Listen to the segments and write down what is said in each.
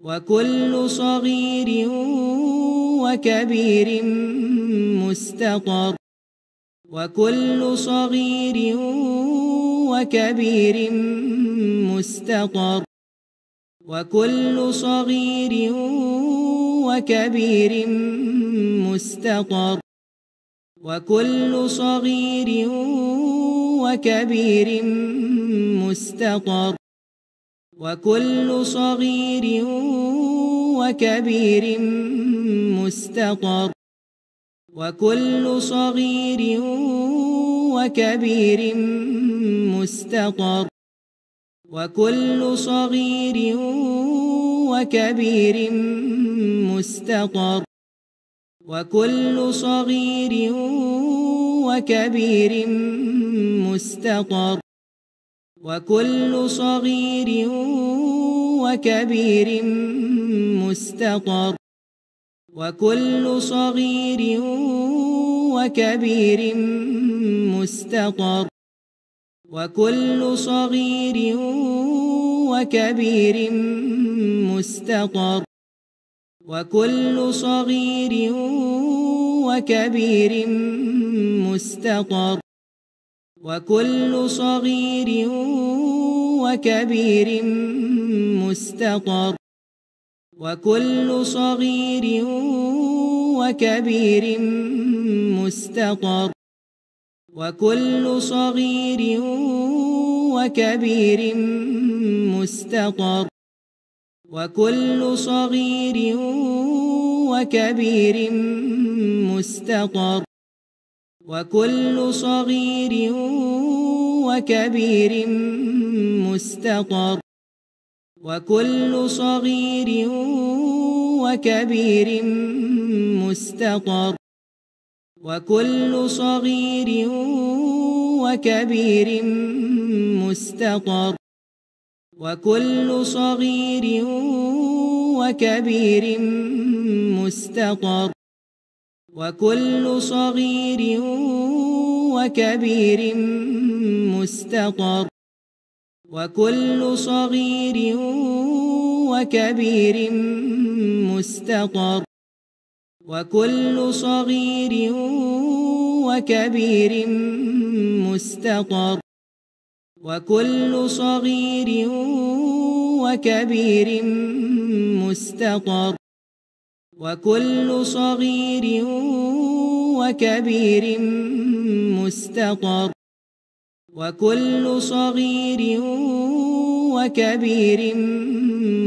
وكل صغير وكبير مستقر. وكل صغير وكبير مستقر. وكل صغير وكبير مستقر. وكل صغير وكبير مستقر. وكل صغير وكبير مستقر وكل صغير وكبير مستقر وكل صغير وكبير مستقر وكل صغير وكبير مستقر وكل صغير وكبير مستقر. وكل صغير وكبير مستقر. وكل صغير وكبير مستقر. وكل صغير وكبير مستقر. وكل صغير وكبير مستقر. وكل صغير وكبير مستقر. وكل صغير وكبير مستقر. وكل صغير وكبير مستقر. وكل صغير وكبير مستقر وكل صغير وكبير مستقر وكل صغير وكبير مستقر وكل صغير وكبير مستقر وكل صغير وكبير مستقر. وكل صغير وكبير مستقر. وكل صغير وكبير مستقر. وكل صغير وكبير مستقر. وكل صغير وكبير مستقر وكل صغير وكبير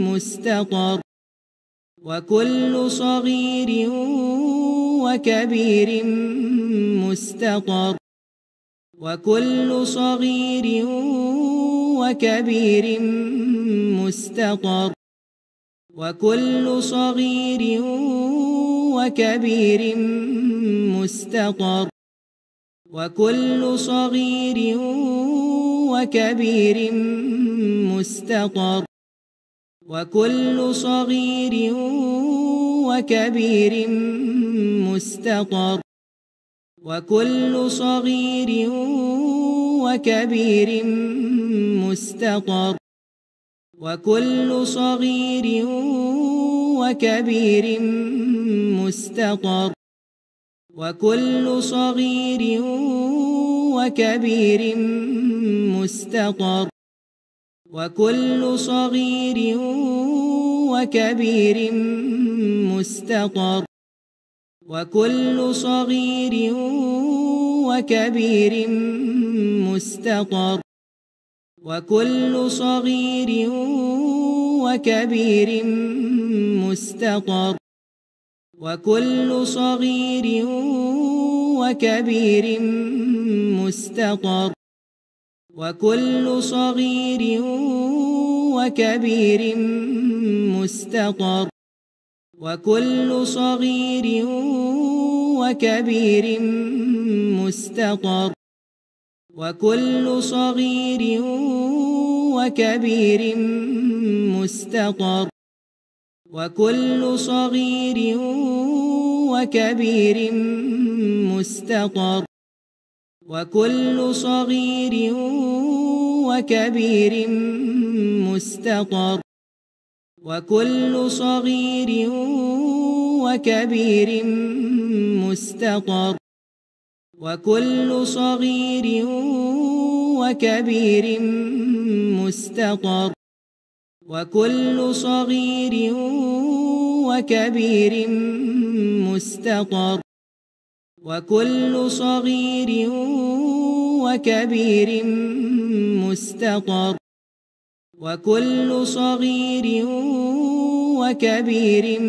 مستقر وكل صغير وكبير مستقر وكل صغير وكبير مستقر وكل صغير وكبير مستقر. وكل صغير وكبير مستقر. وكل صغير وكبير مستقر. وكل صغير وكبير مستقر. وكل صغير وكبير مستقر. وكل صغير وكبير مستقر. وكل صغير وكبير مستقر. وكل صغير وكبير مستقر. وكل صغير وكبير مستقر. وكل صغير وكبير مستقر. وكل صغير وكبير مستقر. وكل صغير وكبير مستقر. وكل صغير وكبير مستقر. وكل صغير وكبير مستقر. وكل صغير وكبير مستقر. وكل صغير وكبير مستقر. وكل صغير وكبير مستقر. وكل صغير وكبير مستقر. وكل صغير وكبير مستقر. وكل صغير وكبير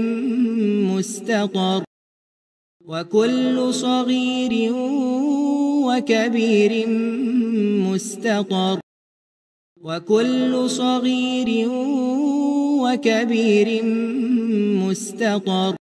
مستقر. وكل صغير وكبير مستقر وكل صغير وكبير مستقر